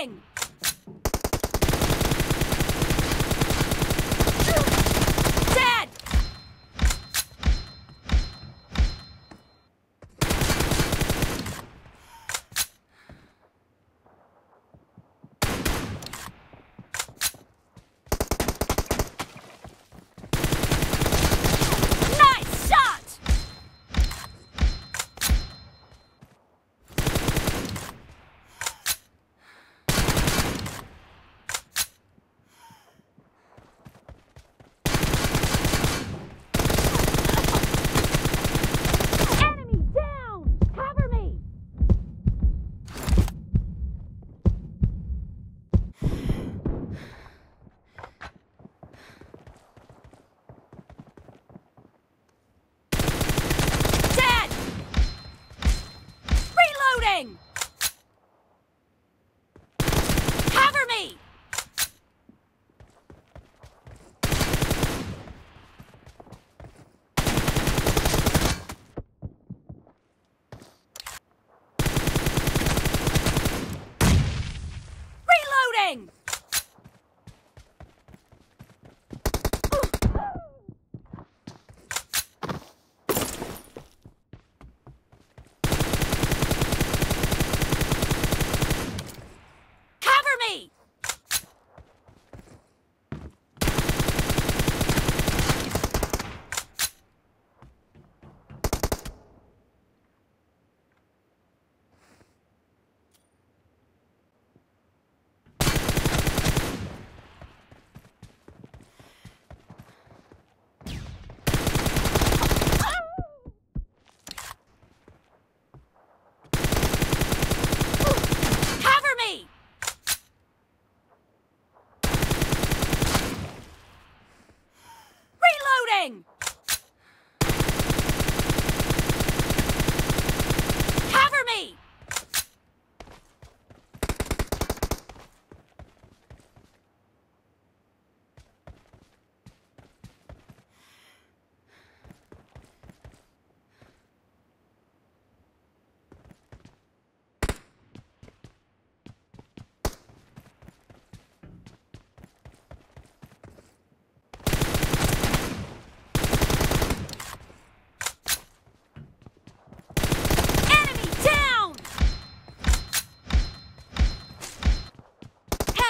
thing!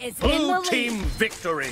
is Blue in the lead. Team victory!